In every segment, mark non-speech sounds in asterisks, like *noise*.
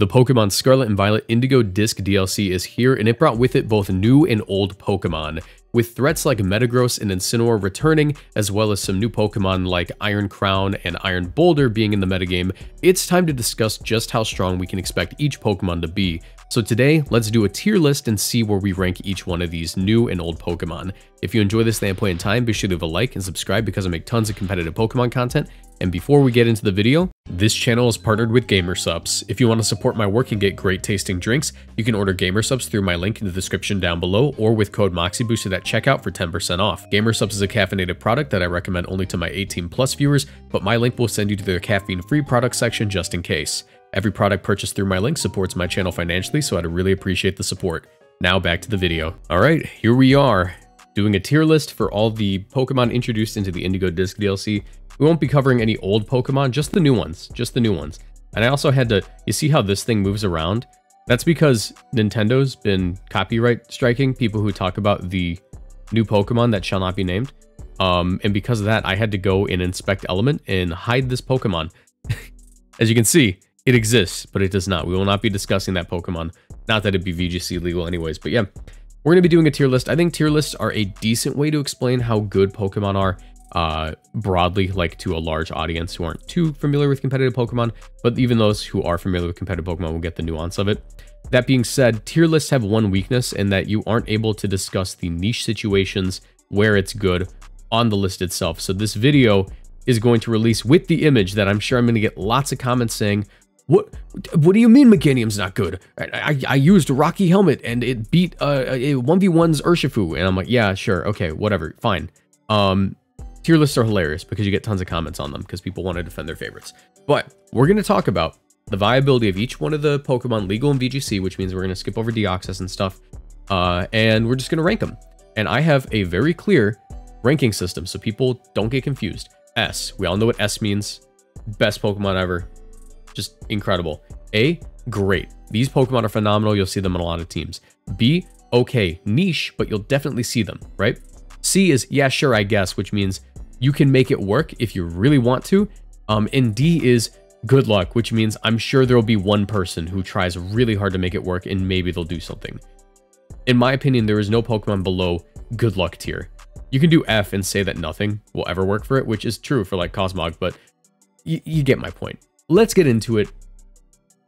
The Pokemon Scarlet and Violet Indigo Disc DLC is here, and it brought with it both new and old Pokemon, with threats like Metagross and Incineroar returning, as well as some new Pokemon like Iron Crown and Iron Boulder being in the metagame, it's time to discuss just how strong we can expect each Pokemon to be, so today, let's do a tier list and see where we rank each one of these new and old Pokemon. If you enjoy this standpoint in time, be sure to leave a like and subscribe because I make tons of competitive Pokemon content. And before we get into the video, this channel is partnered with Gamersupps. If you want to support my work and get great tasting drinks, you can order Gamersupps through my link in the description down below or with code MoxieBoosted at checkout for 10% off. Gamersupps is a caffeinated product that I recommend only to my 18 plus viewers, but my link will send you to their caffeine-free product section just in case. Every product purchased through my link supports my channel financially, so I'd really appreciate the support. Now back to the video. Alright, here we are, doing a tier list for all the Pokemon introduced into the Indigo Disc DLC. We won't be covering any old Pokemon, just the new ones, just the new ones. And I also had to, you see how this thing moves around? That's because Nintendo's been copyright striking people who talk about the new Pokemon that shall not be named. Um, and because of that, I had to go and inspect Element and hide this Pokemon. *laughs* As you can see, it exists, but it does not. We will not be discussing that Pokemon. Not that it'd be VGC legal anyways, but yeah. We're going to be doing a tier list. I think tier lists are a decent way to explain how good Pokemon are uh, broadly, like to a large audience who aren't too familiar with competitive Pokemon, but even those who are familiar with competitive Pokemon will get the nuance of it. That being said, tier lists have one weakness in that you aren't able to discuss the niche situations where it's good on the list itself. So this video is going to release with the image that I'm sure I'm going to get lots of comments saying, what what do you mean Meganium's not good? I, I, I used Rocky Helmet and it beat uh, a 1v1's Urshifu. And I'm like, yeah, sure, okay, whatever, fine. Um, tier lists are hilarious because you get tons of comments on them because people want to defend their favorites. But we're going to talk about the viability of each one of the Pokemon legal in VGC, which means we're going to skip over Deoxys and stuff. Uh, and we're just going to rank them. And I have a very clear ranking system so people don't get confused. S, we all know what S means. Best Pokemon ever just incredible. A, great. These Pokemon are phenomenal. You'll see them on a lot of teams. B, okay, niche, but you'll definitely see them, right? C is, yeah, sure, I guess, which means you can make it work if you really want to. Um, and D is good luck, which means I'm sure there'll be one person who tries really hard to make it work and maybe they'll do something. In my opinion, there is no Pokemon below good luck tier. You can do F and say that nothing will ever work for it, which is true for like Cosmog, but you get my point let's get into it.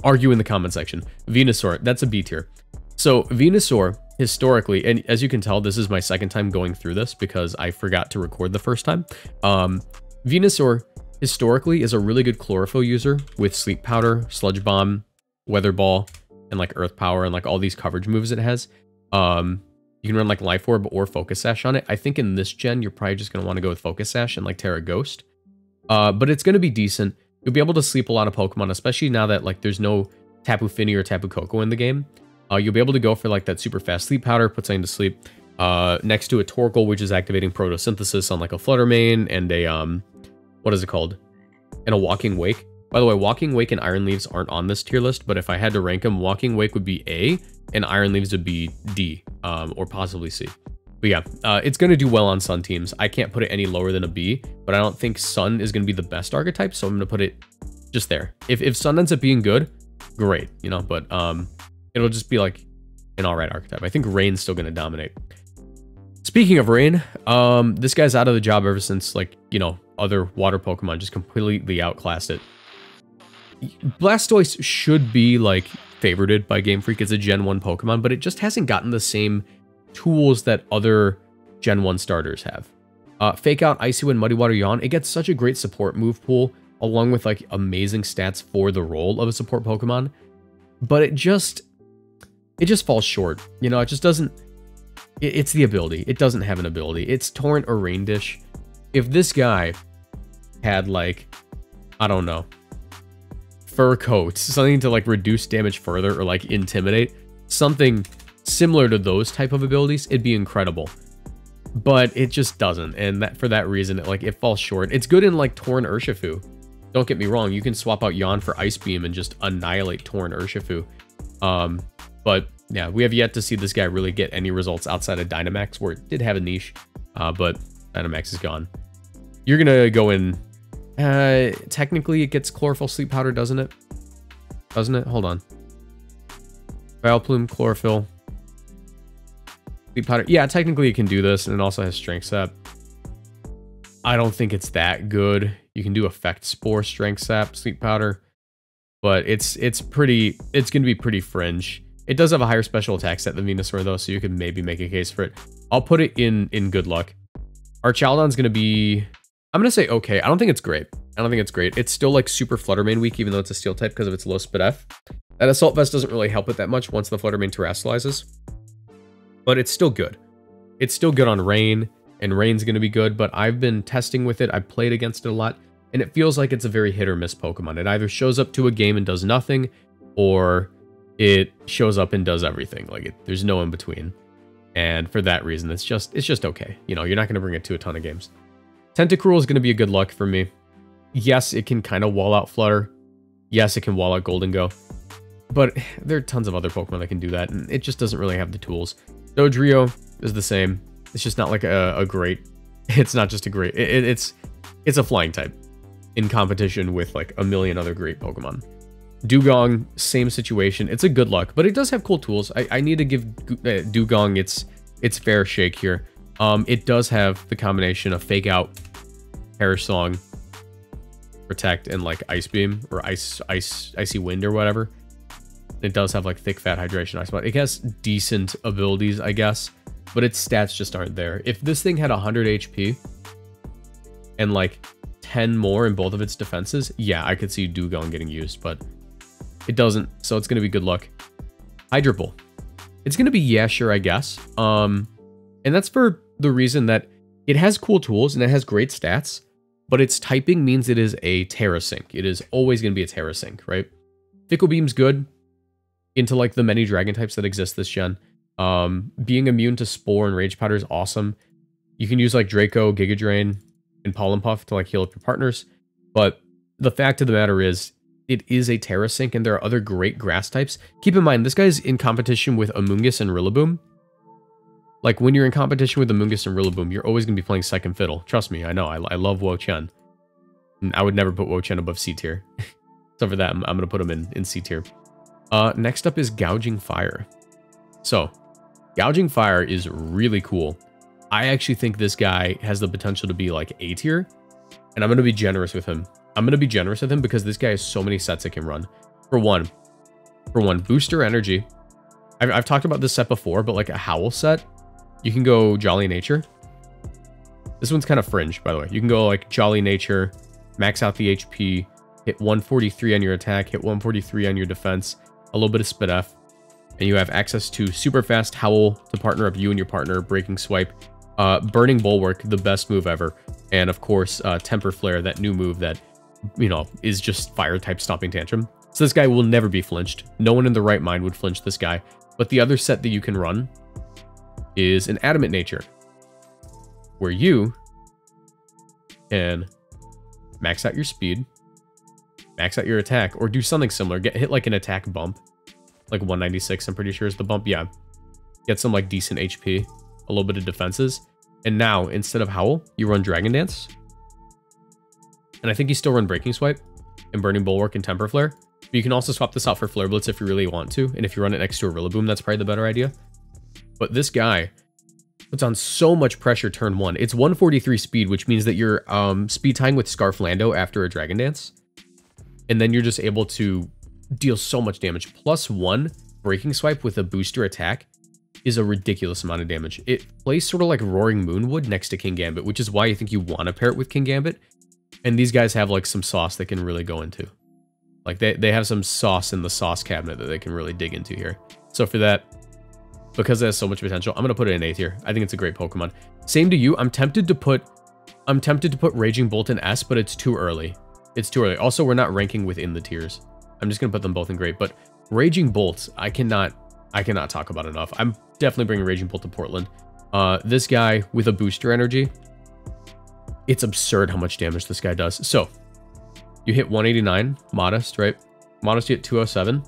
Argue in the comment section. Venusaur, that's a B tier. So Venusaur, historically, and as you can tell, this is my second time going through this because I forgot to record the first time. Um, Venusaur, historically, is a really good chlorophyll user with Sleep Powder, Sludge Bomb, Weather Ball, and like Earth Power and like all these coverage moves it has. Um, you can run like Life Orb or Focus Sash on it. I think in this gen, you're probably just going to want to go with Focus Sash and like Tera Ghost. Uh, but it's going to be decent. You'll be able to sleep a lot of Pokemon, especially now that like there's no Tapu Fini or Tapu Koko in the game. Uh, you'll be able to go for like that super fast sleep powder, put something to sleep. Uh, next to a Torkoal, which is activating photosynthesis on like a Flutter Mane and a, um, what is it called? And a Walking Wake. By the way, Walking Wake and Iron Leaves aren't on this tier list, but if I had to rank them, Walking Wake would be A, and Iron Leaves would be D, um, or possibly C. But yeah, uh, it's going to do well on Sun teams. I can't put it any lower than a B, but I don't think Sun is going to be the best archetype, so I'm going to put it just there. If, if Sun ends up being good, great, you know, but um, it'll just be like an all right archetype. I think Rain's still going to dominate. Speaking of Rain, um, this guy's out of the job ever since, like, you know, other water Pokemon just completely outclassed it. Blastoise should be, like, favorited by Game Freak as a Gen 1 Pokemon, but it just hasn't gotten the same tools that other Gen 1 starters have. Uh, Fake Out, Icy Wind, Muddy Water Yawn, it gets such a great support move pool, along with like amazing stats for the role of a support Pokemon, but it just, it just falls short. You know, it just doesn't, it, it's the ability. It doesn't have an ability. It's Torrent or Rain Dish. If this guy had like, I don't know, fur coats, *laughs* something to like reduce damage further or like intimidate, something similar to those type of abilities, it'd be incredible. But it just doesn't, and that for that reason, it, like it falls short. It's good in like Torn Urshifu. Don't get me wrong, you can swap out Yawn for Ice Beam and just annihilate Torn Urshifu. Um, but yeah, we have yet to see this guy really get any results outside of Dynamax, where it did have a niche, uh, but Dynamax is gone. You're gonna go in. Uh, technically, it gets chlorophyll sleep powder, doesn't it? Doesn't it? Hold on. Vileplume, Chlorophyll. Sleep Powder. Yeah, technically you can do this, and it also has Strength Sap. I don't think it's that good. You can do Effect Spore, Strength Sap, Sleep Powder. But it's it's pretty, it's going to be pretty fringe. It does have a higher special attack set than Venusaur though, so you could maybe make a case for it. I'll put it in in good luck. Going to be... I'm to say okay. I don't think it's great. I don't think it's great. It's still like super Flutter Mane weak, even though it's a Steel type because of its low Spit F. That Assault Vest doesn't really help it that much once the Flutter Mane terastallizes. But it's still good. It's still good on Rain, and Rain's going to be good, but I've been testing with it. I've played against it a lot, and it feels like it's a very hit or miss Pokemon. It either shows up to a game and does nothing, or it shows up and does everything. Like, it, there's no in between. And for that reason, it's just it's just okay. You know, you're not going to bring it to a ton of games. Tentacruel is going to be a good luck for me. Yes, it can kind of wall out Flutter. Yes, it can wall out Gholdengo. But *sighs* there are tons of other Pokemon that can do that, and it just doesn't really have the tools. Dodrio is the same. It's just not like a, a great... *laughs* It's not just a great... It, it's it's a flying type in competition with like a million other great Pokemon. Dewgong, same situation. It's a good luck, but it does have cool tools. I, I need to give Dewgong its its fair shake here. Um, it does have the combination of Fake Out, Perish Song, Protect, and like Ice Beam or Ice Ice Icy Wind or whatever. It does have like Thick Fat Hydration Ice Spot. It has decent abilities, I guess, but its stats just aren't there. If this thing had 100 HP and like 10 more in both of its defenses, yeah, I could see Dewgong getting used, but it doesn't, so it's going to be good luck. Hydrapple. It's going to be yeah, sure, I guess. Um, and that's for the reason that it has cool tools and it has great stats, but its typing means it is a Tera Sink. It is always going to be a Tera Sink, right? Fickle Beam's good into like the many dragon types that exist this gen. Um, being immune to Spore and Rage Powder is awesome. You can use like Draco, Giga Drain, and Pollen Puff to like heal up your partners. But the fact of the matter is, it is a Tera Sink, and there are other great grass types. Keep in mind, this guy's in competition with Amoonguss and Rillaboom. Like, when you're in competition with Amoonguss and Rillaboom, you're always going to be playing second fiddle. Trust me, I know. I, I love Wo-Chien. I would never put Wo-Chien above C tier. *laughs* so for that, I'm, I'm going to put him in, in C tier. Uh, next up is Gouging Fire. So, Gouging Fire is really cool. I actually think this guy has the potential to be like A tier, and I'm going to be generous with him. I'm going to be generous with him because this guy has so many sets it can run. For one, for one, booster energy. I've, I've talked about this set before, but like a Howl set, you can go Jolly Nature. This one's kind of fringe, by the way. You can go like Jolly Nature, max out the HP, hit 143 on your attack, hit 143 on your defense, a little bit of Spit F, and you have access to super fast Howl to partner up you and your partner, Breaking Swipe, uh, Burning Bulwark, the best move ever, and of course, uh, Temper Flare, that new move that, you know, is just fire type Stomping Tantrum. So this guy will never be flinched. No one in the right mind would flinch this guy. But the other set that you can run is an Adamant Nature, where you can max out your speed, max out your attack, or do something similar. Get hit like an attack bump, like 196, I'm pretty sure is the bump. Yeah. Get some like decent HP, a little bit of defenses. And now, instead of Howl, you run Dragon Dance. And I think you still run Breaking Swipe and Burning Bulwark and Temper Flare. But you can also swap this out for Flare Blitz if you really want to. And if you run it next to a Rillaboom, that's probably the better idea. But this guy puts on so much pressure turn one. It's 143 speed, which means that you're um, speed tying with Scarf Lando after a Dragon Dance. And then you're just able to deal so much damage. Plus one Breaking Swipe with a booster attack is a ridiculous amount of damage. It plays sort of like Roaring Moon would next to Kingambit, which is why I think you want to pair it with Kingambit. And these guys have like some sauce they can really go into. Like they, they have some sauce in the sauce cabinet that they can really dig into here. So for that, because it has so much potential, I'm going to put it in A tier. I think it's a great Pokemon. Same to you. I'm tempted to put I'm tempted to put Raging Bolt in S, but it's too early. It's too early. Also, we're not ranking within the tiers. I'm just going to put them both in great, but Raging Bolt, I cannot I cannot talk about enough. I'm definitely bringing Raging Bolt to Portland. Uh, this guy with a booster energy, it's absurd how much damage this guy does. So, you hit 189, modest, right? Modest, you hit 207.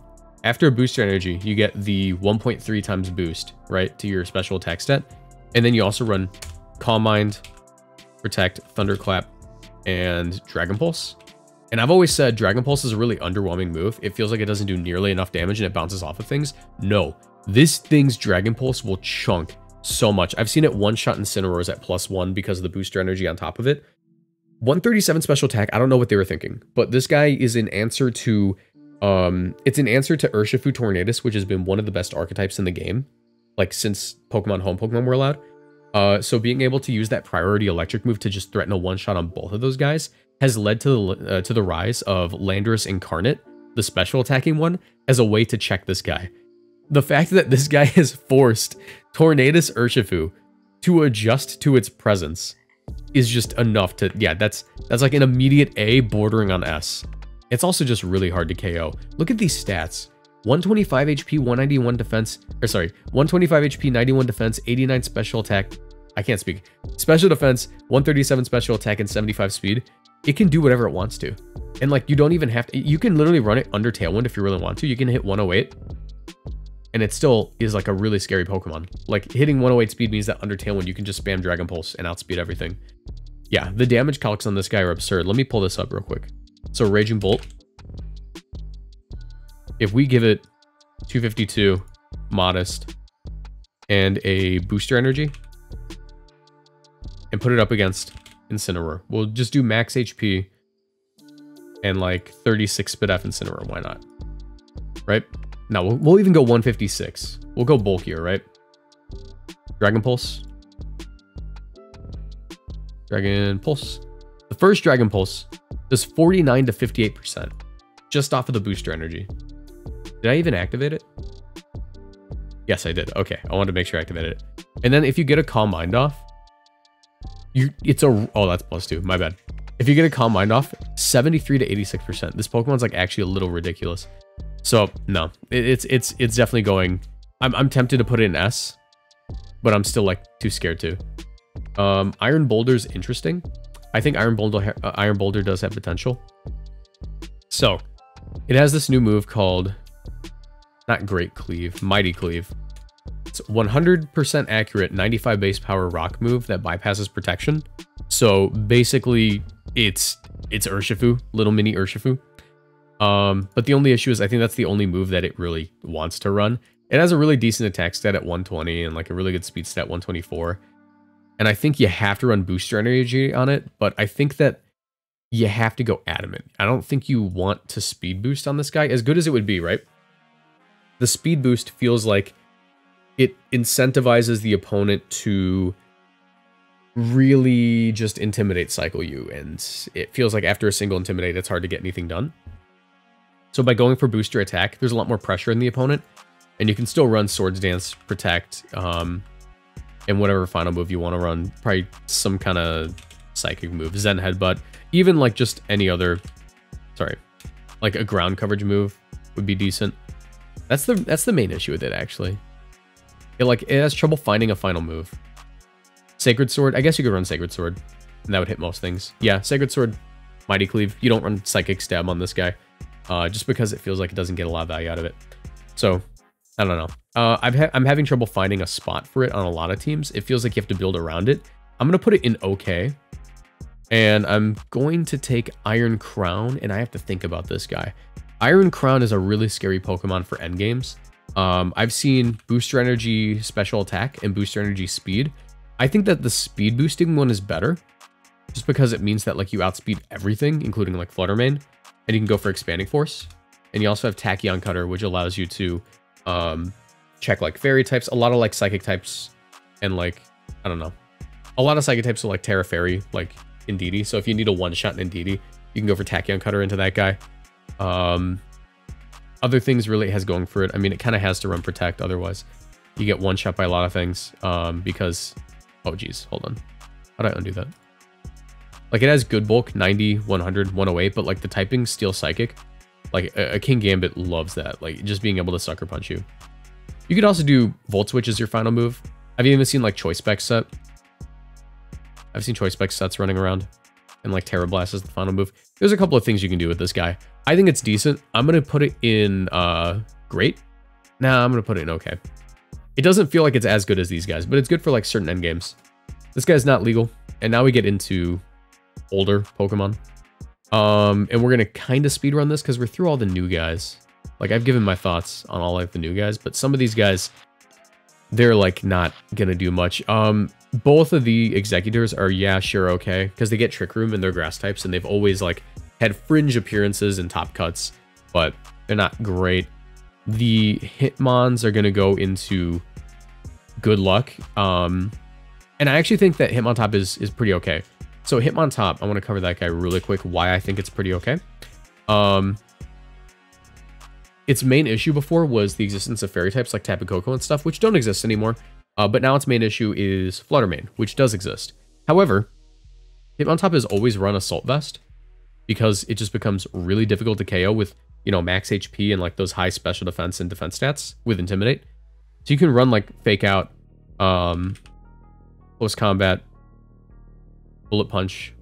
After a booster energy, you get the 1.3 times boost, right, to your special attack stat. And then you also run Calm Mind, Protect, Thunderclap, and Dragon Pulse. And I've always said Dragon Pulse is a really underwhelming move. It feels like it doesn't do nearly enough damage and it bounces off of things. No, this thing's Dragon Pulse will chunk so much. I've seen it one-shot Incineroars at plus one because of the booster energy on top of it. 137 special attack, I don't know what they were thinking, but this guy is an answer to, um, it's an answer to Urshifu Tornadus, which has been one of the best archetypes in the game, like since Pokemon Home Pokemon were allowed. Uh, so being able to use that priority electric move to just threaten a one-shot on both of those guys has led to the, uh, to the rise of Landorus Incarnate, the special attacking one, as a way to check this guy. The fact that this guy *laughs* has forced Tornadus Urshifu to adjust to its presence is just enough to, yeah, that's that's like an immediate A bordering on S. It's also just really hard to KO. Look at these stats. 125 HP, 191 defense, or sorry, 125 HP, 91 defense, 89 special attack. I can't speak. Special defense, 137 special attack, and 75 speed. It can do whatever it wants to. And like, you don't even have to, you can literally run it under Tailwind if you really want to. You can hit 108 and it still is like a really scary Pokemon. Like hitting 108 speed means that under Tailwind you can just spam Dragon Pulse and outspeed everything. Yeah, the damage calcs on this guy are absurd. Let me pull this up real quick. So Raging Bolt. If we give it 252, Modest, and a Booster Energy, and put it up against Incineroar, we'll just do max HP and like 36 Spit F Incineroar. Why not? Right? Now, we'll, we'll even go 156. We'll go bulkier, right? Dragon Pulse. Dragon Pulse. The first Dragon Pulse does 49 to 58%, just off of the booster energy. Did I even activate it? Yes, I did. Okay, I wanted to make sure I activated it. And then if you get a Calm Mind off, you it's a... Oh, that's plus two. My bad. If you get a Calm Mind off, 73 to 86%. This Pokemon's like actually a little ridiculous. So no, it, it's it's it's definitely going. I'm I'm tempted to put it in S, but I'm still like too scared to. Um, Iron Boulder's interesting. I think Iron Boulder uh, Iron Boulder does have potential. So, it has this new move called not Great Cleave, Mighty Cleave. It's 100% accurate 95 base power rock move that bypasses protection. So basically, it's it's Urshifu, little mini Urshifu. Um, but the only issue is I think that's the only move that it really wants to run. It has a really decent attack stat at 120 and like a really good speed stat 124. And I think you have to run booster energy on it, but I think that you have to go adamant. I don't think you want to speed boost on this guy, as good as it would be, right? The speed boost feels like it incentivizes the opponent to really just intimidate cycle you, and it feels like after a single intimidate, it's hard to get anything done. So by going for booster attack, there's a lot more pressure in the opponent, and you can still run Swords Dance, Protect, um, and whatever final move you want to run. Probably some kind of Psychic move, Zen Headbutt, even like just any other, sorry, like a ground coverage move would be decent. That's the that's the main issue with it actually. It like it has trouble finding a final move. Sacred Sword, I guess you could run Sacred Sword, and that would hit most things. Yeah, Sacred Sword, Mighty Cleave. You don't run Psychic Stab on this guy uh, just because it feels like it doesn't get a lot of value out of it. So I don't know. Uh, I've ha I'm having trouble finding a spot for it on a lot of teams. It feels like you have to build around it. I'm going to put it in okay. And I'm going to take Iron Crown, and I have to think about this guy. Iron Crown is a really scary Pokemon for endgames. Um, I've seen Booster Energy Special Attack and Booster Energy Speed. I think that the speed boosting one is better, just because it means that like you outspeed everything, including like Flutter Mane and you can go for expanding force. And you also have Tachyon Cutter, which allows you to um, check like fairy types, a lot of like psychic types, and like, I don't know. A lot of psychic types are like Tera Fairy, like Indeedee. So if you need a one-shot in Indeedee, you can go for Tachyon Cutter into that guy. Um, other things really has going for it. I mean, it kind of has to run Protect, otherwise you get one shot by a lot of things um, because, oh geez, hold on. How do I undo that? Like it has good bulk, 90, 100, 108, but like the typing steel psychic, like a, a Kingambit loves that. Like just being able to sucker punch you. You could also do Volt Switch as your final move. I've even seen like Choice Spec set? I've seen Choice Spec sets running around and like Tera Blast as the final move. There's a couple of things you can do with this guy. I think it's decent. I'm going to put it in uh, great. Nah, I'm going to put it in okay. It doesn't feel like it's as good as these guys, but it's good for like certain end games. This guy's not legal. And now we get into older Pokemon. Um, and we're going to kind of speed run this because we're through all the new guys. Like, I've given my thoughts on all like the new guys, but some of these guys, they're like not going to do much. Um, both of the Exeggutors are, yeah, sure, okay, because they get Trick Room in they're grass types, and they've always like had fringe appearances and top cuts, but they're not great. The Hitmons are going to go into good luck. Um, and I actually think that Hitmontop is, is pretty okay. So Hitmontop, I want to cover that guy really quick, why I think it's pretty okay. Um, its main issue before was the existence of fairy types like Tapu Koko and stuff, which don't exist anymore. Uh, but now its main issue is Flutter Mane, which does exist. However, Hitmontop has always run Assault Vest because it just becomes really difficult to KO with, you know, max HP and like those high special defense and defense stats with Intimidate. So you can run like Fake Out, um, Close Combat, Bullet Punch,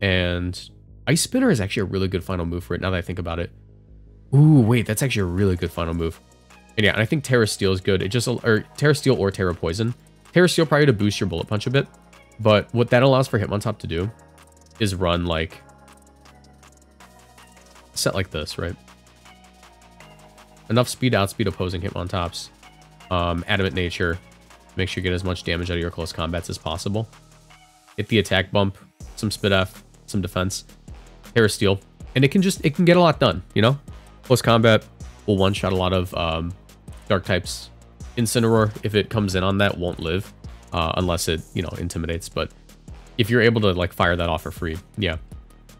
and Ice Spinner is actually a really good final move for it now that I think about it. Ooh, wait, that's actually a really good final move. And yeah, and I think Tera Steel is good. It just, or Tera Steel or Tera Poison. Tera Steel probably to boost your Bullet Punch a bit. But what that allows for Hitmontop to do is run like, set like this, right? Enough speed outspeed opposing Hitmontops. Um, adamant nature. Make sure you get as much damage out of your close combats as possible. Hit the attack bump, some spit F, some defense. Tera Steel. And it can just, it can get a lot done, you know? Close combat will one-shot a lot of um, dark types. Incineroar, if it comes in on that, won't live. Uh, unless it, you know, intimidates. But if you're able to, like, fire that off for free, yeah.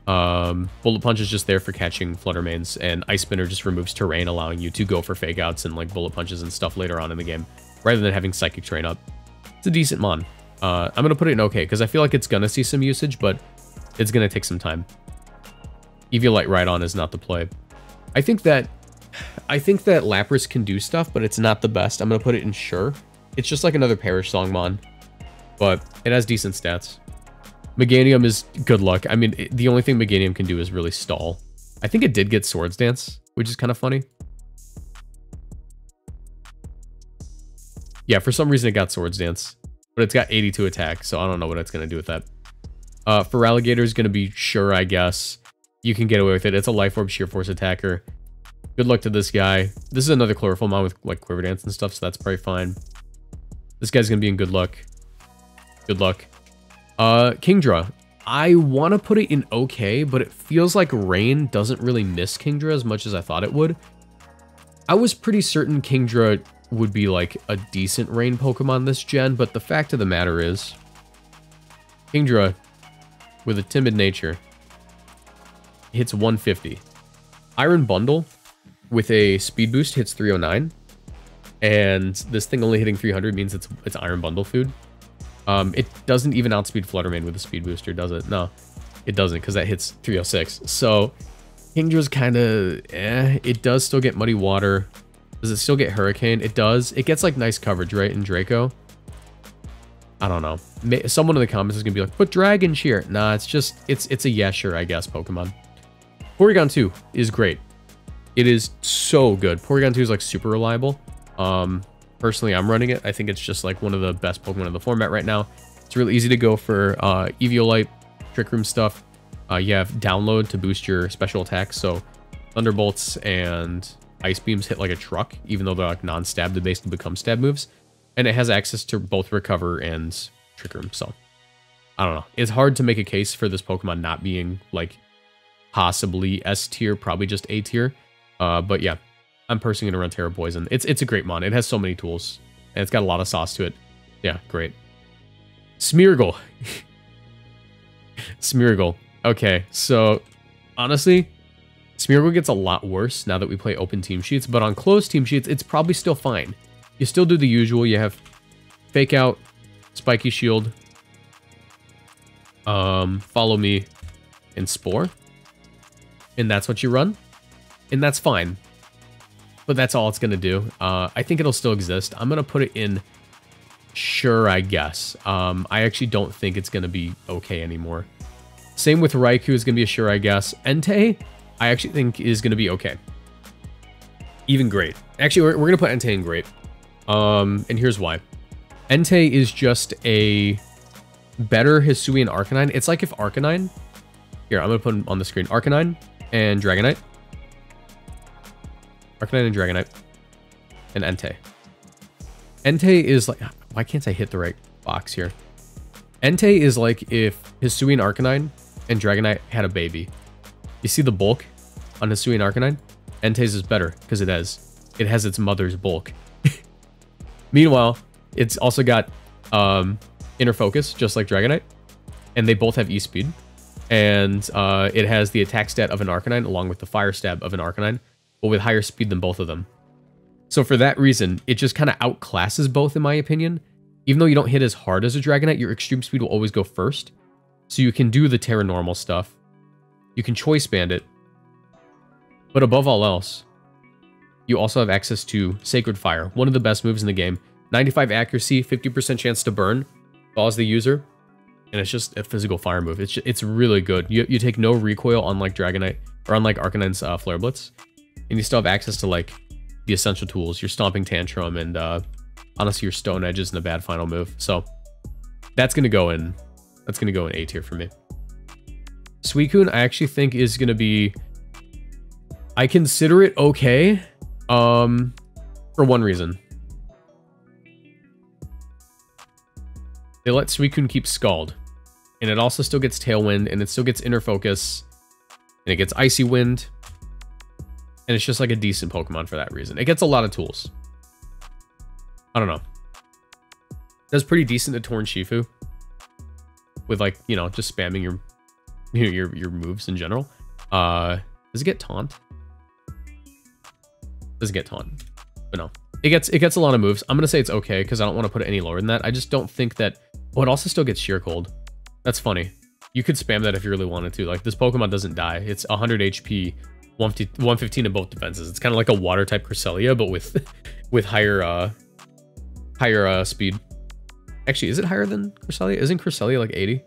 Um, Bullet Punch is just there for catching Flutter Manes, and Ice Spinner just removes terrain, allowing you to go for fake outs and, like, Bullet Punches and stuff later on in the game, rather than having Psychic Terrain up. It's a decent mon. Uh, I'm going to put it in okay, because I feel like it's going to see some usage, but it's going to take some time. Eviolite Rhydon is not the play. I think that I think that Lapras can do stuff, but it's not the best. I'm gonna put it in sure. It's just like another Perish Songmon, but it has decent stats. Meganium is good luck. I mean, it, the only thing Meganium can do is really stall. I think it did get Swords Dance, which is kind of funny. Yeah, for some reason it got Swords Dance, but it's got 82 attack, so I don't know what it's going to do with that. Uh, Feraligatr is going to be sure, I guess you can get away with it. It's a Life Orb Sheer Force attacker. Good luck to this guy. This is another Chlorophyll Mon with like Quiver Dance and stuff, so that's probably fine. This guy's gonna be in good luck. Good luck. Uh, Kingdra. I want to put it in okay, but it feels like Rain doesn't really miss Kingdra as much as I thought it would. I was pretty certain Kingdra would be like a decent Rain Pokemon this gen, but the fact of the matter is, Kingdra, with a timid nature, hits 150. Iron Bundle with a speed boost hits 309. And this thing only hitting 300 means it's it's Iron Bundle food. Um, it doesn't even outspeed Flutter Mane with a speed booster, does it? No, it doesn't because that hits 306. So Kingdra's kind of eh. It does still get Muddy Water. Does it still get Hurricane? It does. It gets like nice coverage, right, in Draco. I don't know. Someone in the comments is gonna be like, put Dragon Cheer. Nah, it's just it's it's a yes sure, I guess, Pokemon. Porygon 2 is great. It is so good. Porygon 2 is like super reliable. Um, personally, I'm running it. I think it's just like one of the best Pokemon in the format right now. It's really easy to go for uh, Eviolite, Trick Room stuff. Uh, you have download to boost your special attacks. So Thunderbolts and Ice Beams hit like a truck, even though they're like non-stab, they basically become stab moves. And it has access to both Recover and Trick Room. So I don't know. It's hard to make a case for this Pokemon not being like possibly S tier, probably just A tier. Uh, but yeah, I'm personally gonna run Tera Poison. It's it's a great mon. It has so many tools, and it's got a lot of sauce to it. Yeah, great. Smeargle. *laughs* Smeargle. Okay, so honestly, Smeargle gets a lot worse now that we play open team sheets, but on closed team sheets, it's probably still fine. You still do the usual. You have Fake Out, Spiky Shield, um, Follow Me, and Spore and that's what you run, and that's fine. But that's all it's going to do. Uh, I think it'll still exist. I'm going to put it in sure, I guess. Um, I actually don't think it's going to be okay anymore. Same with Raikou is going to be a sure, I guess. Entei, I actually think is going to be okay. Even great. Actually, we're, we're going to put Entei in great. Um, and here's why. Entei is just a better Hisuian Arcanine. It's like if Arcanine Here, I'm going to put on the screen. Arcanine and Dragonite. Arcanine and Dragonite. And Entei. Entei is like... Why can't I hit the right box here? Entei is like if Hisuian Arcanine and Dragonite had a baby. You see the bulk on Hisuian Arcanine? Entei's is better because it has it has its mother's bulk. *laughs* Meanwhile, it's also got um, inner focus, just like Dragonite, and they both have E-Speed. And uh, it has the attack stat of an Arcanine along with the fire stab of an Arcanine, but with higher speed than both of them. So for that reason, it just kind of outclasses both in my opinion. Even though you don't hit as hard as a Dragonite, your extreme speed will always go first. So you can do the Tera Normal stuff. You can Choice Band it. But above all else, you also have access to Sacred Fire, one of the best moves in the game. 95 accuracy, 50% chance to burn, follows the user, and it's just a physical fire move. It's just, it's really good. You, you take no recoil unlike Dragonite, or unlike Arcanine's uh, Flare Blitz, and you still have access to like the essential tools, your Stomping Tantrum, and uh, honestly your Stone Edge isn't a bad final move. So that's gonna go in. That's gonna go in A tier for me. Suicune, I actually think is gonna be. I consider it okay, um, for one reason. They let Suicune keep Scald. And it also still gets Tailwind, and it still gets Inner Focus, and it gets Icy Wind. And it's just like a decent Pokemon for that reason. It gets a lot of tools. I don't know. That's pretty decent to Torn Shifu. With like, you know, just spamming your *laughs* you know, your your moves in general. Uh does it get taunt? Does it get taunt? But no. It gets it gets a lot of moves. I'm gonna say it's okay because I don't want to put it any lower than that. I just don't think that Oh, it also still gets Sheer Cold. That's funny. You could spam that if you really wanted to. Like, this Pokemon doesn't die. It's 100 HP, 115 in both defenses. It's kind of like a Water-type Cresselia, but with *laughs* with higher uh higher uh speed. Actually, is it higher than Cresselia? Isn't Cresselia like 80?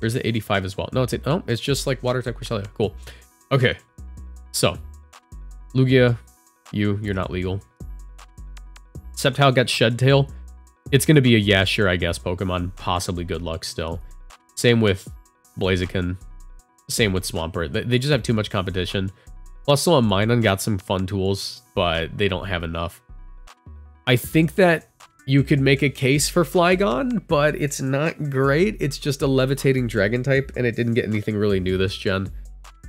Or is it 85 as well? No, it's no, it's just like Water-type Cresselia. Cool. Okay. So, Lugia, you, you're not legal. Sceptile got Shed Tail. It's going to be a yeah, sure, I guess Pokemon. Possibly good luck still. Same with Blaziken. Same with Swampert. They just have too much competition. Plusle and Minun got some fun tools, but they don't have enough. I think that you could make a case for Flygon, but it's not great. It's just a levitating dragon type, and it didn't get anything really new this gen.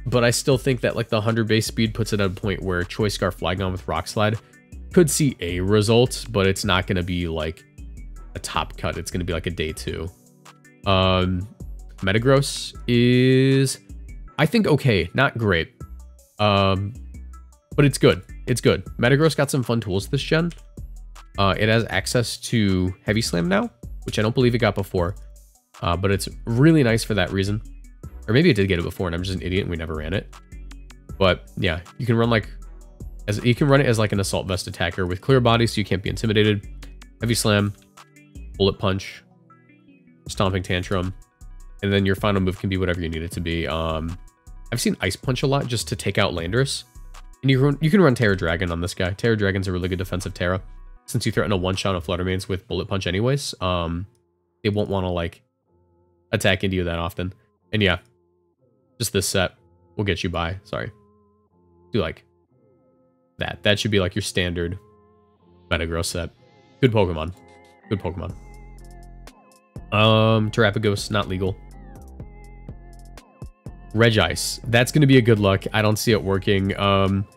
But I still think that like the 100 base speed puts it at a point where Choice Scarf Flygon with Rock Slide could see a result, but it's not going to be like a top cut. It's going to be like a day two. Um, Metagross is, I think, okay. Not great. Um, but it's good. It's good. Metagross got some fun tools this gen. Uh, it has access to Heavy Slam now, which I don't believe it got before. Uh, but it's really nice for that reason. Or maybe it did get it before and I'm just an idiot and we never ran it. But yeah, you can run like as you can run it as like an assault vest attacker with clear body so you can't be intimidated. Heavy slam, bullet punch, stomping tantrum, and then your final move can be whatever you need it to be. Um, I've seen ice punch a lot just to take out Landorus. And you, run, you can run Tera Dragon on this guy. Tera Dragon's a really good defensive Tera. Since you threaten a one-shot of Flutter Manes with Bullet Punch anyways, um, they won't want to, like, attack into you that often. And yeah, just this set will get you by. Sorry. Do, like, that. That should be, like, your standard Metagross set. Good Pokemon. Good Pokemon. Um, Terapagos, not legal. Regice. That's going to be a good luck. I don't see it working. Um,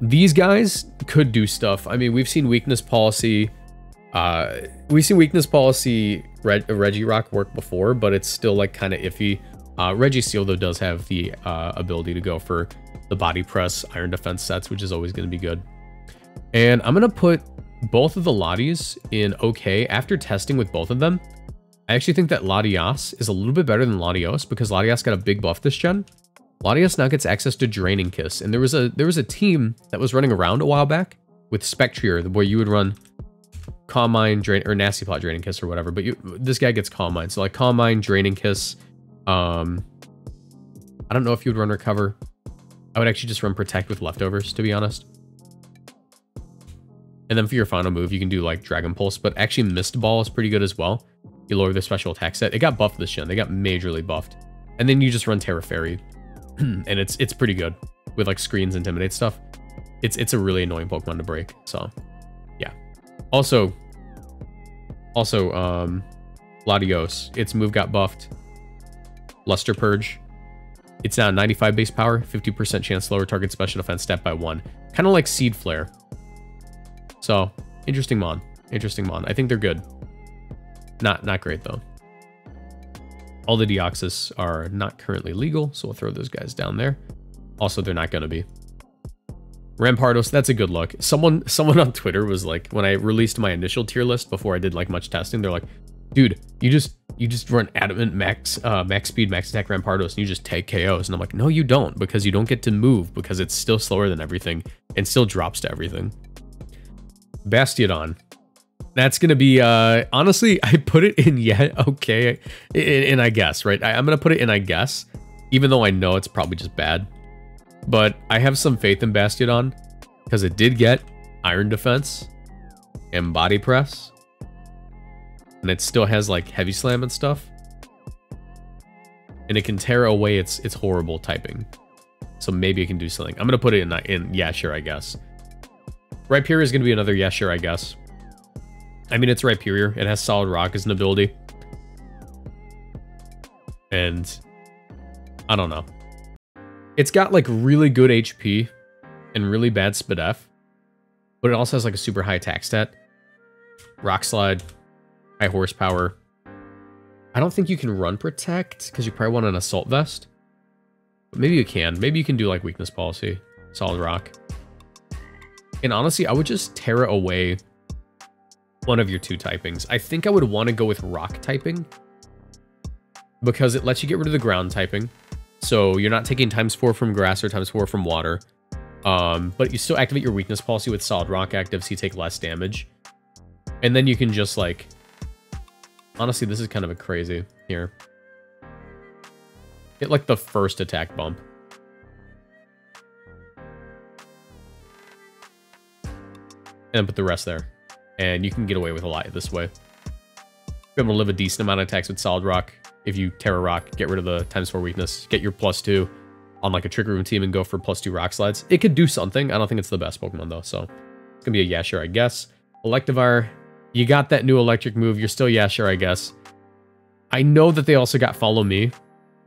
these guys could do stuff. I mean, we've seen weakness policy. Uh, we've seen weakness policy Reg Rock work before, but it's still like kind of iffy. Uh, Registeel though does have the uh, ability to go for the body press iron defense sets, which is always going to be good. And I'm going to put both of the Latis in okay after testing with both of them. I actually think that Latias is a little bit better than Latios because Latias got a big buff this gen. Latias now gets access to Draining Kiss, and there was a there was a team that was running around a while back with Spectrier where you would run Calm Mind, Drain, or Nasty Plot Draining Kiss or whatever, but you, this guy gets Calm Mind. So like Calm Mind, Draining Kiss, um, I don't know if you would run Recover. I would actually just run Protect with Leftovers, to be honest. And then for your final move, you can do like Dragon Pulse, but actually Mist Ball is pretty good as well. You lower the special attack set. It got buffed this gen. They got majorly buffed. And then you just run Tera Fairy. *clears throat* and it's it's pretty good with like screens, intimidate stuff. It's it's a really annoying Pokemon to break. So yeah. Also, also, um, Latios, its move got buffed. Luster Purge. It's now 95 base power, 50% chance to lower target special defense stat by one. Kind of like Seed Flare. So, interesting mon. Interesting mon. I think they're good. Not not great though. All the Deoxys are not currently legal, so we'll throw those guys down there. Also, they're not going to be. Rampardos, that's a good look. Someone *laughs* someone on Twitter was like, when I released my initial tier list before I did like much testing, they're like, dude, you just you just run adamant max uh, max speed, max attack Rampardos, and you just take KOs. And I'm like, no, you don't, because you don't get to move because it's still slower than everything and still drops to everything. Bastiodon. That's gonna be uh honestly, *laughs* I put it in yet okay, and I guess right. I, I'm gonna put it in I guess, even though I know it's probably just bad. But I have some faith in Bastiodon because it did get Iron Defense and Body Press, and it still has like Heavy Slam and stuff, and it can tear away its its horrible typing. So maybe it can do something. I'm gonna put it in in yeah sure I guess. Right here is gonna be another yeah sure I guess. I mean, it's Rhyperior. It has Solid Rock as an ability. And I don't know. It's got like really good HP and really bad SPDF, but it also has like a super high attack stat. Rock Slide, high horsepower. I don't think you can run Protect because you probably want an Assault Vest. But maybe you can. Maybe you can do like Weakness Policy, Solid Rock. And honestly, I would just tear it away one of your two typings. I think I would want to go with rock typing because it lets you get rid of the ground typing. So you're not taking times four from grass or times four from water. Um, but you still activate your weakness policy with solid rock active so you take less damage. And then you can just like, honestly, this is kind of a crazy here. Get like the first attack bump. And put the rest there and you can get away with a lot this way. Be able to live a decent amount of attacks with Solid Rock. If you Tera Rock, get rid of the times 4 weakness, get your plus 2 on like a Trick Room team and go for plus 2 Rock Slides. It could do something. I don't think it's the best Pokemon though, so it's to be a sure, I guess. Electivire, you got that new electric move. You're still sure, I guess. I know that they also got Follow Me.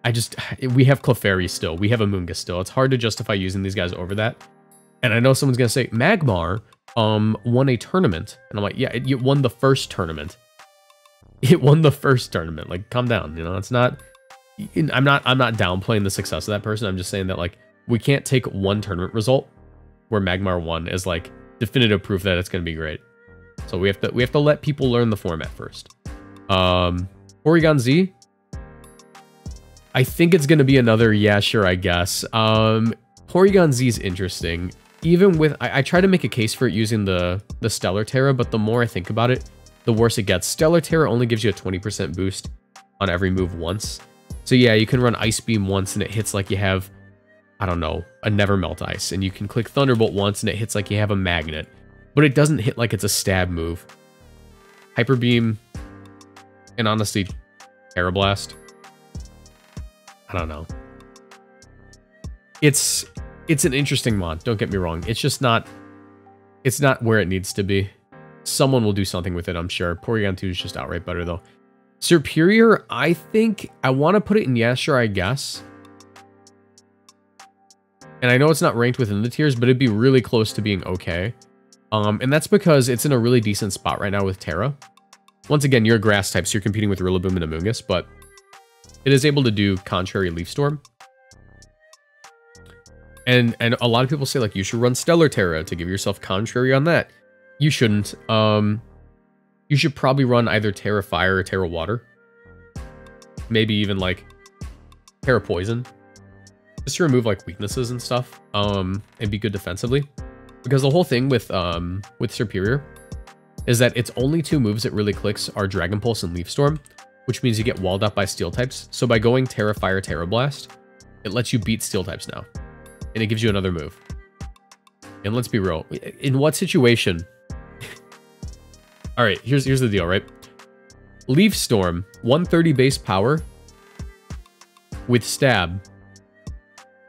I just, *sighs* we have Clefairy still. We have a Amoonguss still. It's hard to justify using these guys over that. And I know someone's going to say, Magmar, um won a tournament. And i'm like yeah it, it won the first tournament. *laughs* It won the first tournament. Like calm down you know it's not i'm not i'm not downplaying the success of that person. I'm just saying that like we can't take one tournament result where magmar won as like definitive proof that it's going to be great. So we have to we have to let people learn the format first. Um porygon z? I think it's going to be another yeah sure i guess. Um porygon z is interesting even with, I, I try to make a case for it using the, the Stellar Tera, but the more I think about it, the worse it gets. Stellar Tera only gives you a 20% boost on every move once. So yeah, you can run Ice Beam once and it hits like you have, I don't know, a Never Melt Ice. And you can click Thunderbolt once and it hits like you have a Magnet. But it doesn't hit like it's a stab move. Hyper Beam, and honestly, Aeroblast. I don't know. It's it's an interesting mod, don't get me wrong. It's just not it's not where it needs to be. Someone will do something with it, I'm sure. Porygon 2 is just outright better though. Serperior, I think I want to put it in yes, sure, I guess. And I know it's not ranked within the tiers, but it'd be really close to being okay. Um, and that's because it's in a really decent spot right now with Tera. Once again, you're a grass type, so you're competing with Rillaboom and Amoonguss, but it is able to do Contrary Leaf Storm. And and a lot of people say like you should run Stellar Tera to give yourself contrary on that. You shouldn't. Um you should probably run either Tera Fire or Tera Water. Maybe even like Tera Poison. Just to remove like weaknesses and stuff. Um and be good defensively. Because the whole thing with um with Serperior is that its only two moves it really clicks are Dragon Pulse and Leaf Storm, which means you get walled up by steel types. So by going Tera Fire, Tera Blast, it lets you beat steel types now and it gives you another move. And let's be real. In what situation? *laughs* All right, here's here's the deal, right? Leaf Storm, 130 base power. with Stab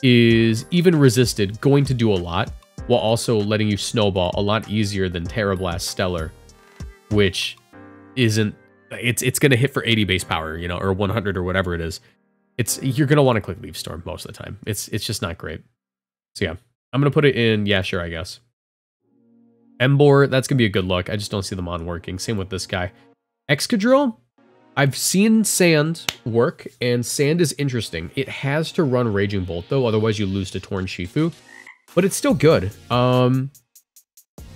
is even resisted, going to do a lot, while also letting you snowball a lot easier than Tera Blast Stellar, which isn't it's it's gonna hit for 80 base power, you know, or 100 or whatever it is. It's you're gonna want to click Leaf Storm most of the time. It's it's just not great. So yeah, I'm gonna put it in. Yeah, sure, I guess. Emboar, that's gonna be a good look. I just don't see the mon working. Same with this guy. Excadrill, I've seen Sand work, and Sand is interesting. It has to run Raging Bolt, though, otherwise you lose to Torn Shifu. But it's still good. Um,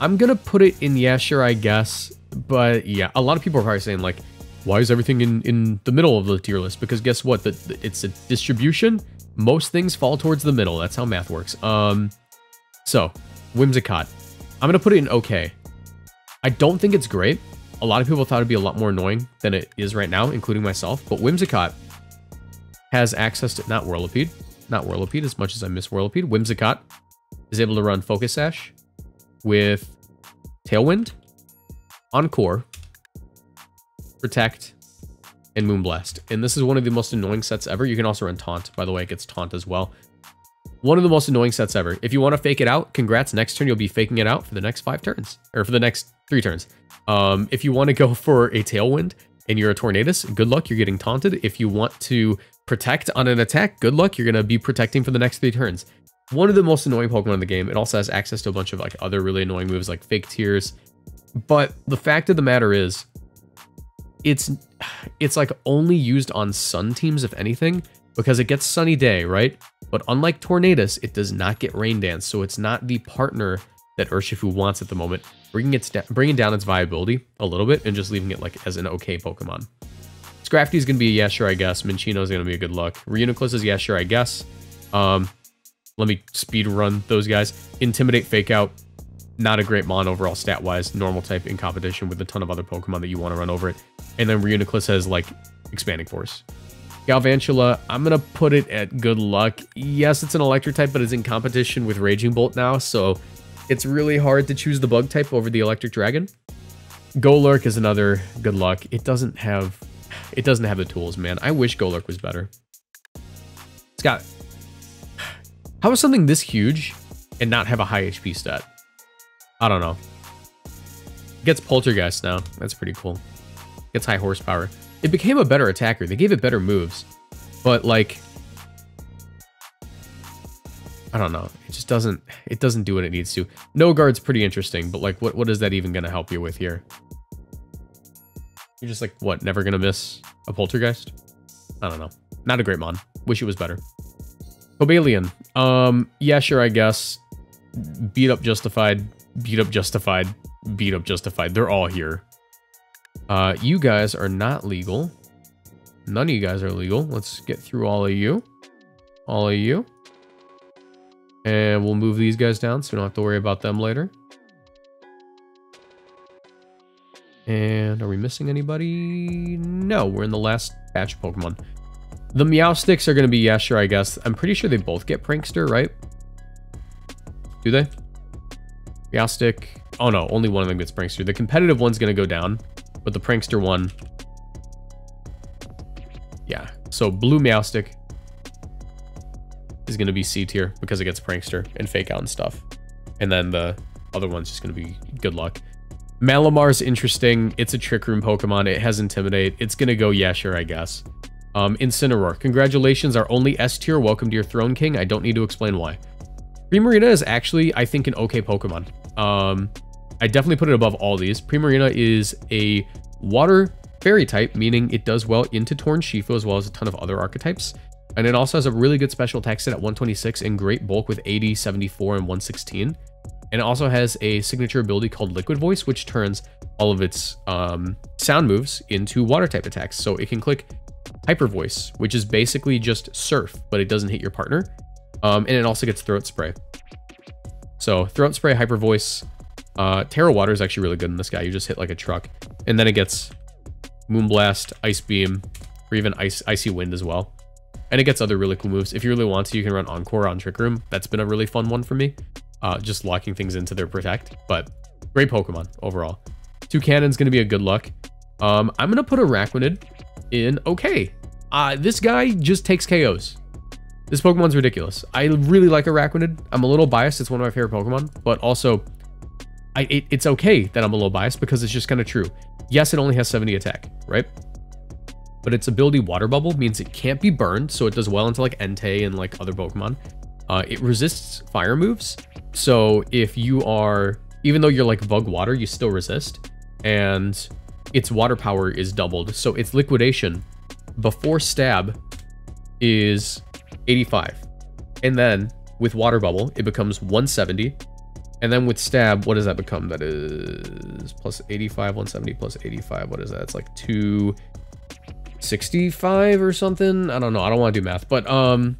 I'm gonna put it in yeah, sure, I guess. But yeah, a lot of people are probably saying, like, why is everything in, in the middle of the tier list? Because guess what? The, the, it's a distribution. Most things fall towards the middle. That's how math works. Um, So, Whimsicott. I'm gonna put it in okay. I don't think it's great. A lot of people thought it'd be a lot more annoying than it is right now, including myself. But Whimsicott has access to not Whirlipede, not Whirlipede as much as I miss Whirlipede. Whimsicott is able to run Focus Sash with Tailwind, Encore, Protect, and Moonblast. And this is one of the most annoying sets ever. You can also run Taunt, by the way, it gets Taunt as well. One of the most annoying sets ever. If you want to fake it out, congrats. Next turn, you'll be faking it out for the next five turns. Or for the next three turns. Um, if you want to go *laughs* for a Tailwind and you're a Tornadus, good luck. You're getting taunted. If you want to protect on an attack, good luck. You're going to be protecting for the next three turns. One of the most annoying Pokemon in the game. It also has access to a bunch of like other really annoying moves like Fake Tears. But the fact of the matter is, it's it's like only used on Sun teams, if anything, because it gets Sunny Day, right? But unlike Tornadus, it does not get Rain Dance, so it's not the partner that Urshifu wants at the moment, bringing its bringing down its viability a little bit and just leaving it like as an okay Pokemon. Scrafty is going to be a yeah, sure, I guess. Going to be a good luck. Reuniclus is yeah, sure, I guess. Um, let me speed run those guys. Intimidate, Fake Out, not a great mon overall stat-wise. Normal type in competition with a ton of other Pokemon that you want to run over it. And then Reuniclus has like Expanding Force. Galvantula, I'm going to put it at good luck. Yes, it's an electric type, but it's in competition with Raging Bolt now, so it's really hard to choose the bug type over the electric dragon. Golurk is another good luck. It doesn't have it doesn't have the tools, man. I wish Golurk was better. Got how is something this huge and not have a high HP stat? I don't know. It gets Poltergeist now. That's pretty cool. Gets high horsepower. It became a better attacker. They gave it better moves. But like I don't know. It just doesn't it doesn't do what it needs to. No guard's pretty interesting, but like what what is that even gonna help you with here? You're just like what, never gonna miss a poltergeist? I don't know. Not a great mon. Wish it was better. Cobalion. Um, yeah, sure, I guess. Beat up justified, beat up justified, beat up justified. They're all here. Uh, you guys are not legal. None of you guys are legal. Let's get through all of you. All of you. And we'll move these guys down so we don't have to worry about them later. And are we missing anybody? No, we're in the last batch of Pokemon. The Meowstics are going to be, sure, I guess. I'm pretty sure they both get Prankster, right? Do they? Meowstic. Oh no, only one of them gets Prankster. The competitive one's to go down, but the Prankster one... Yeah, so blue Meowstic, is to be C tier because it gets Prankster and Fake Out and stuff. And then the other one's just to be good luck. Malamar's interesting. It's a Trick Room Pokemon. It has Intimidate. It's to go, yeah, sure, I guess. Um, Incineroar. Congratulations, our only S tier. Welcome to your Throne King. I don't need to explain why. Primarina is actually, I think, an okay Pokemon. Um, I definitely put it above all these. Primarina is a water fairy type, meaning it does well into Torn Shifu as well as a ton of other archetypes. And it also has a really good special attack set at 126 in great bulk with 80, 74, and 116. And it also has a signature ability called Liquid Voice, which turns all of its um, sound moves into water type attacks. So it can click Hyper Voice, which is basically just Surf, but it doesn't hit your partner. Um, and it also gets Throat Spray. So Throat Spray, Hyper Voice, uh, Tera Water is actually really good in this guy. You just hit like a truck. And then it gets Moonblast, Ice Beam, or even Ice, Icy Wind as well. And it gets other really cool moves. If you really want to, you can run Encore on Trick Room. That's been a really fun one for me. Uh, just locking things into their Protect. But great Pokemon overall. Toucannon's going to be a good luck. Um, I'm going to put a Araquanid in okay. Uh, this guy just takes KOs. This Pokemon's ridiculous. I really like Araquanid. I'm a little biased. It's one of my favorite Pokemon, but also I, it, it's okay that I'm a little biased because it's just kind of true. Yes, it only has 70 attack, right? But its ability Water Bubble means it can't be burned, so it does well into like Entei and like other Pokemon. Uh, it resists fire moves, so if you are, even though you're like Bug Water, you still resist. And its water power is doubled, so its liquidation before stab is 85. And then with water bubble, it becomes 170. And then with stab, what does that become? That is plus 85, 170 plus 85. What is that? It's like 265 or something. I don't know. I don't want to do math, but um,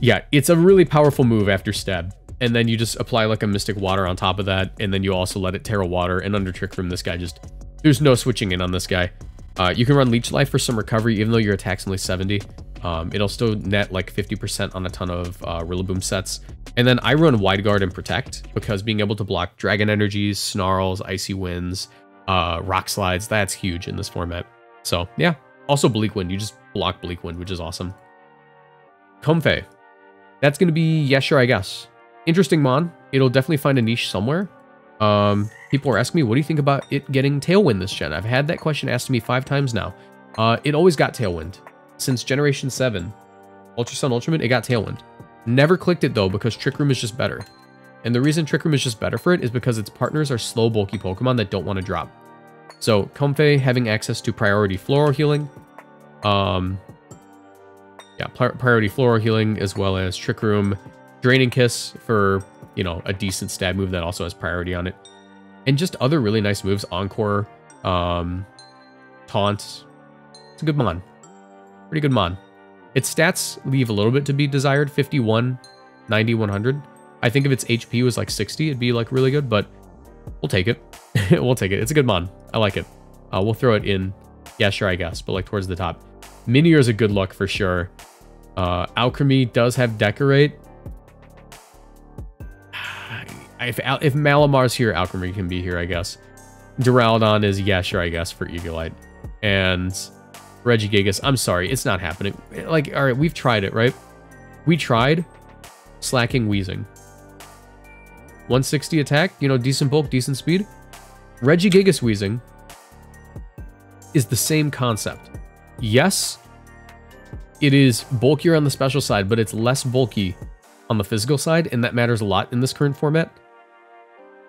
yeah, it's a really powerful move after stab. And then you just apply like a mystic water on top of that. And then you also let it Tera water. And under Trick Room this guy just, there's no switching in on this guy. Uh, you can run leech life for some recovery, even though your attack's only 70. Um, it'll still net like 50% on a ton of uh, Rillaboom sets. And then I run Wide Guard and Protect because being able to block Dragon Energies, Snarls, Icy Winds, uh, Rock Slides, that's huge in this format. So yeah. Also Bleak Wind, you just block Bleak Wind, which is awesome. Comfey. That's going to be, yeah, sure, I guess. Interesting Mon. It'll definitely find a niche somewhere. Um, people are asking me, what do you think about it getting Tailwind this gen? I've had that question asked to me five times now. Uh, it always got Tailwind since Generation 7, Ultra Sun Ultra Moon, it got Tailwind. Never clicked it though because Trick Room is just better. And the reason Trick Room is just better for it is because its partners are slow, bulky Pokemon that don't want to drop. So Comfey having access to priority floral healing, um, yeah, priority floral healing as well as Trick Room, Draining Kiss for you know a decent stab move that also has priority on it, and just other really nice moves. Encore, um, Taunt. It's a good mon. Pretty good mon. Its stats leave a little bit to be desired. 51, 90, 100. I think if its HP was like 60, it'd be like really good, but we'll take it. *laughs* we'll take it. It's a good mon. I like it. Uh, we'll throw it in. Yeah, sure, I guess, but like towards the top. Minior is a good look for sure. Uh, Alcremie does have Decorate. *sighs* If, if Malamar's here, Alcremie can be here, I guess. Duraludon is, yeah, sure, I guess, for Eviolite. And Regigigas. I'm sorry, it's not happening. Like, all right, we've tried it, right? We tried Slaking Weezing. 160 attack, you know, decent bulk, decent speed. Regigigas Weezing is the same concept. Yes, it is bulkier on the special side, but it's less bulky on the physical side, and that matters a lot in this current format.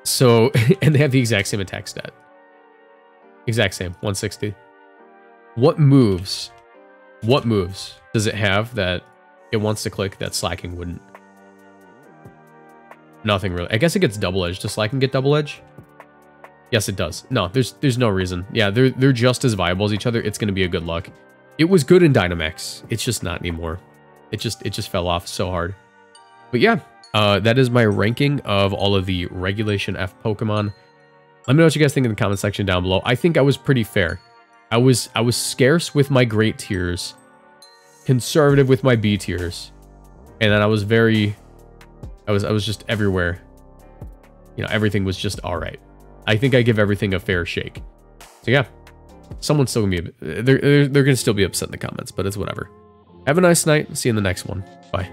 So, *laughs* and they have the exact same attack stat. Exact same, 160. What moves, what moves does it have that it wants to click that Slaking wouldn't? Nothing really. I guess it gets double edge. Does Slaking get double edge? Yes, it does. No, there's there's no reason. Yeah, they're they're just as viable as each other. It's gonna be a good luck. It was good in Dynamax. It's just not anymore. It just it just fell off so hard. But yeah, uh, that is my ranking of all of the Regulation F Pokemon. Let me know what you guys think in the comment section down below. I think I was pretty fair. I was I was scarce with my great tiers, conservative with my B tiers, and then I was very I was I was just everywhere. You know, everything was just all right. I think I give everything a fair shake. So yeah, someone's still gonna be they're they're, they're gonna still be upset in the comments, but it's whatever. Have a nice night. See you in the next one. Bye.